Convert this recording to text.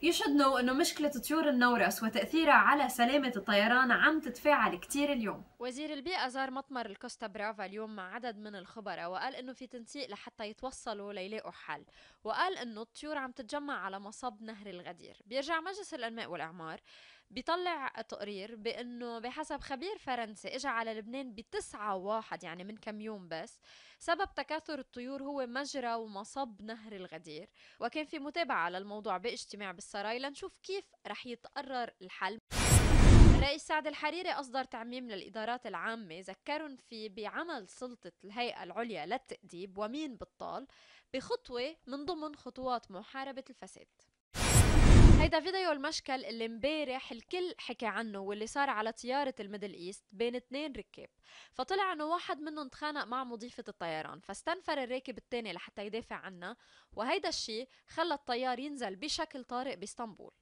You should know إنه مشكلة طيور النورس وتأثيرها على سلامة الطيران عم تتفاعل كتير اليوم. وزير البيئة زار مطمر الكوستا برافا اليوم مع عدد من الخبراء وقال إنه في تنسيق لحتى يتوصلوا ليلاقوا حل. وقال إنه الطيور عم تتجمع على مصب نهر الغدير. بيرجع مجلس الأنماء والإعمار. بيطلع تقرير بأنه بحسب خبير فرنسي اجى على لبنان بتسعة واحد يعني من كم يوم بس سبب تكاثر الطيور هو مجرى ومصب نهر الغدير. وكان في متابعة للموضوع باجتماع بالسراي لنشوف كيف رح يتقرر الحل. الرئيس سعد الحريري أصدر تعميم للإدارات العامة ذكرهم فيه بعمل سلطة الهيئة العليا للتأديب ومين بطال بخطوة من ضمن خطوات محاربة الفساد. هيدا فيديو المشكل اللي امبارح الكل حكى عنه واللي صار على طيارة ال Middle East بين اثنين ركاب. فطلع إنه واحد منهم تخانق مع مضيفة الطيران فاستنفر الراكب الثاني لحتى يدافع عنها وهيدا الشيء خلى الطيار ينزل بشكل طارئ بإسطنبول.